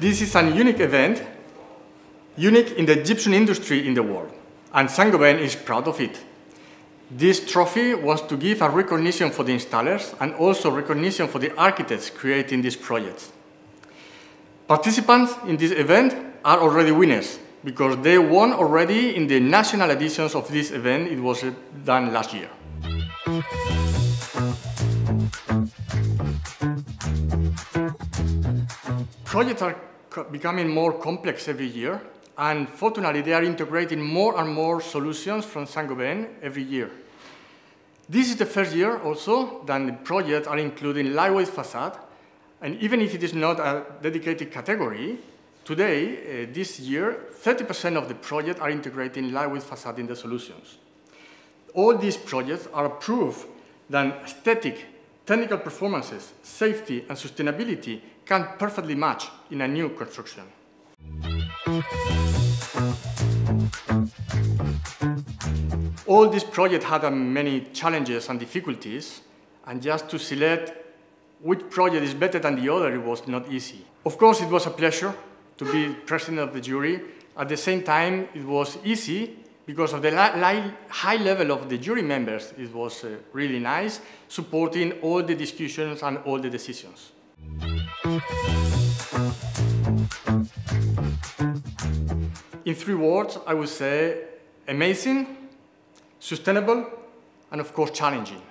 This is an unique event, unique in the gypsum industry in the world, and Saint-Gobain is proud of it. This trophy was to give a recognition for the installers and also recognition for the architects creating these projects. Participants in this event are already winners because they won already in the national editions of this event it was done last year. Projects are becoming more complex every year, and fortunately, they are integrating more and more solutions from Saint-Gobain every year. This is the first year also that the projects are including lightweight facade, and even if it is not a dedicated category, today, uh, this year, 30% of the projects are integrating lightweight facade in the solutions. All these projects are proof that aesthetic, technical performances, safety, and sustainability can perfectly match in a new construction. All these projects had uh, many challenges and difficulties, and just to select which project is better than the other, it was not easy. Of course, it was a pleasure to be president of the jury. At the same time, it was easy because of the high level of the jury members. It was uh, really nice, supporting all the discussions and all the decisions. In three words, I would say amazing, sustainable, and of course challenging.